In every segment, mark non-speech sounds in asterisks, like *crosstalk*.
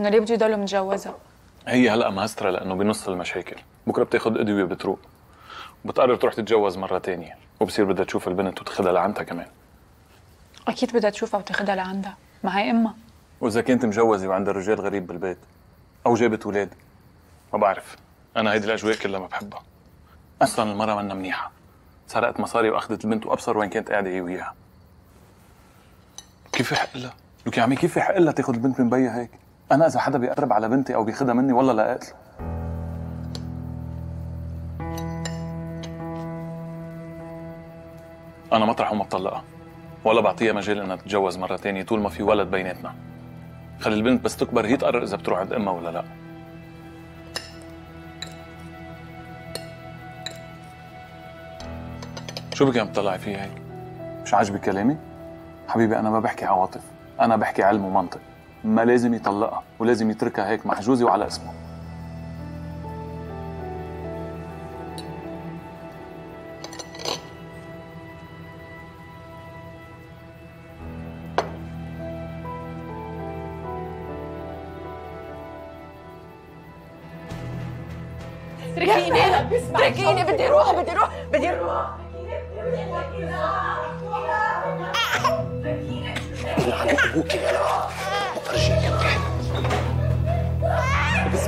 إنه ليه بده يضل متجوزها؟ هي هلأ مهسترة لأنه بنص المشاكل. بكرة بتاخذ أدوية بتروق. وبتقرر تروح تتجوز مرة تانية. وبصير بدها تشوف البنت وتاخذها لعندها كمان. أكيد بدها تشوفها وتاخدها لعندها. ما هي امها وإذا كنت مجوزة وعندها رجال غريب بالبيت أو جابت أولاد ما بعرف. أنا هيدي الأجواء كلها ما بحبها. أصلا المره منا منيحة. سرقت مصاري وأخذت البنت وأبصر وين كانت قاعدة هي وياها. كيف يحق لها؟ لك يا عمي كيف يحق لها تاخذ البنت من بيها هيك؟ أنا إذا حدا بيقرب على بنتي أو بياخذها مني والله لا اقتله أنا مطرح وما بطلقها ولا بعطيها مجال إنها تتجوز مرة تانية طول ما في ولد بيناتنا خلي البنت بس تكبر هي تقرر إذا بتروح عند أمها ولا لا شو بك عم تطلعي فيها هيك؟ مش عاجبك كلامي؟ حبيبي أنا ما بحكي عواطف أنا بحكي علم ومنطق ما لازم يطلقها ولازم يتركها هيك محجوزه وعلى اسمه. اتركيني. اتركيني بدي أروح بدي أروح بدي أروح. يلعن أبوك. يا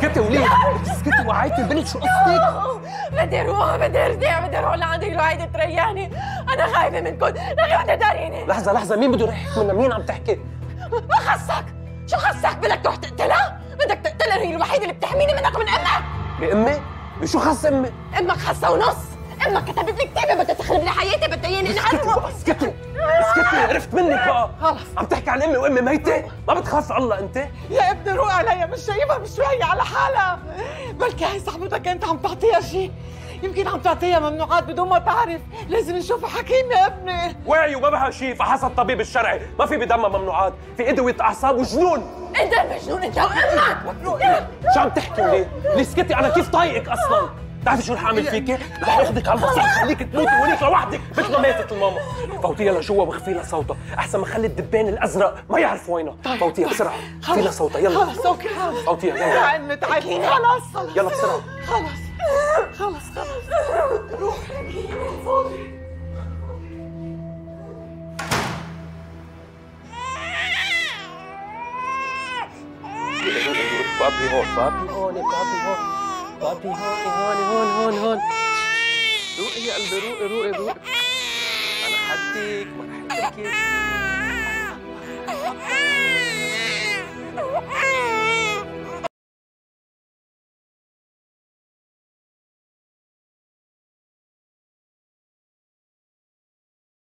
بتسكتي وليه؟ بتسكتي وعيتي البنت شو قصتك؟ بدي أروح بدي ارجع بدي أروح لعندك الوحيدة تريحني أنا خايفة منكم لكن بدي تداريني لحظة لحظة مين بده يريحك منها؟ مين عم تحكي؟ ما خصك شو خصك بدك تروح تقتلها؟ بدك تقتلها هي الوحيدة اللي بتحميني منك ومن أمك بأمي؟ بشو خص أمي؟ أمك خصة ونص أمك كتبت لي كتابة بدها تخرب لي حياتي بدها إياني اسكتي بقى اسكتي اسكتي عرفت منك بقى خلص عم تحكي عن امي وامي ميتة؟ ما بتخاف الله أنت؟ يا ابني روق عليا مش شايفها مش شوية على حالها. بلكي هي صاحبتك أنت عم تعطيها شيء يمكن عم تعطيها ممنوعات بدون ما تعرف. لازم نشوف حكيم يا ابني. وعي وما بها شيء فحسب الطبيب الشرعي ما في بدمها ممنوعات في أدوية أعصاب وجنون. انت المجنون انت وامك شو عم تحكي وليه؟ ليه سكتي أنا كيف طايقك أصلا؟ بتعرفي شو رح اعمل فيكي؟ رح اخذك على المصيف خليك تموتي هونيك لوحدك. *laughs* مثل ما ماتت الماما. فوتيها لجوا واخفي لها صوتها. أحسن ما خلي الدبان الأزرق ما يعرف وينها فوتيها بسرعة. خفي لها صوتها. يلا. خلص okay خلص. فوتيها. يلا خلص خلص يلا بسرعة. خلص. خلص خلص. روح. بابي هون بابي هون بابي هون. بابي هون هون هون هون هون. روقي يا قلبي روقي روقي روقي. أنا حدك ما اتركك